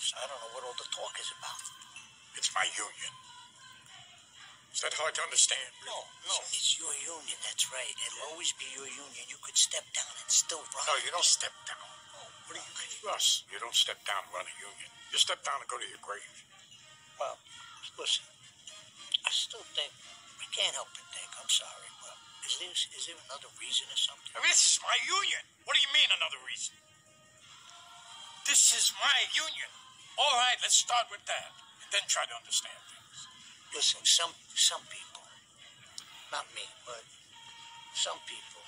I don't know what all the talk is about. It's my union. Is that hard to understand? No, no. It's your union, that's right. It'll always be your union. You could step down and still run. No, you don't step down. What do you mean? Russ, you don't step down and run a union. You step down and go to your grave. Well, listen, I still think, I can't help but think, I'm sorry, but is there, is there another reason or something? I mean, this is my union. What do you mean another reason? This is my union. All right, let's start with that, and then try to understand things. Listen, some some people, not me, but some people,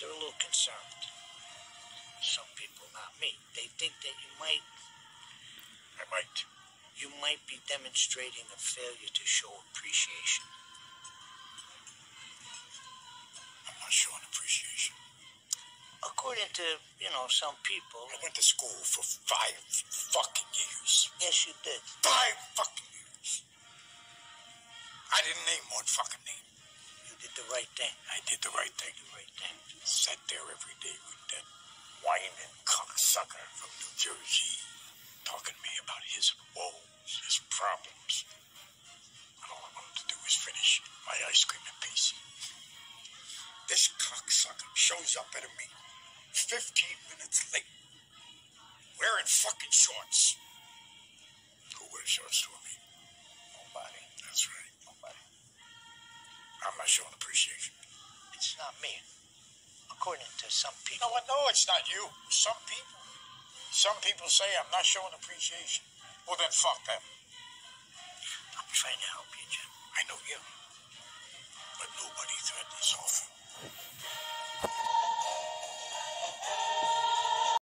they're a little concerned. Some people, not me, they think that you might I might. you might be demonstrating a failure to show appreciation. According to, you know, some people. I went to school for five fucking years. Yes, you did. Five fucking years. I didn't name one fucking name. You did the right thing. I did the right thing. The right thing. Sat there every day with that whining cocksucker from New Jersey, talking to me about his woes, his problems. And all I wanted to do was finish my ice cream in peace. This cocksucker shows up at a meeting 15 minutes late, wearing fucking shorts. Who wears shorts to meeting? Nobody. That's right. Nobody. I'm not showing appreciation. It's not me. According to some people. No, no, it's not you. Some people. Some people say I'm not showing appreciation. Well, then fuck them. I'm trying to help you, Jim. I know you.